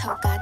talk, I